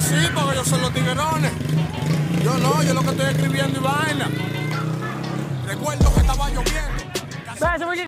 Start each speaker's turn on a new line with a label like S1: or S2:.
S1: Sí, porque ellos son los tiguerones. Yo no, yo lo que estoy escribiendo y vaina. Recuerdo que estaba lloviendo.